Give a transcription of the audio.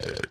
Uh,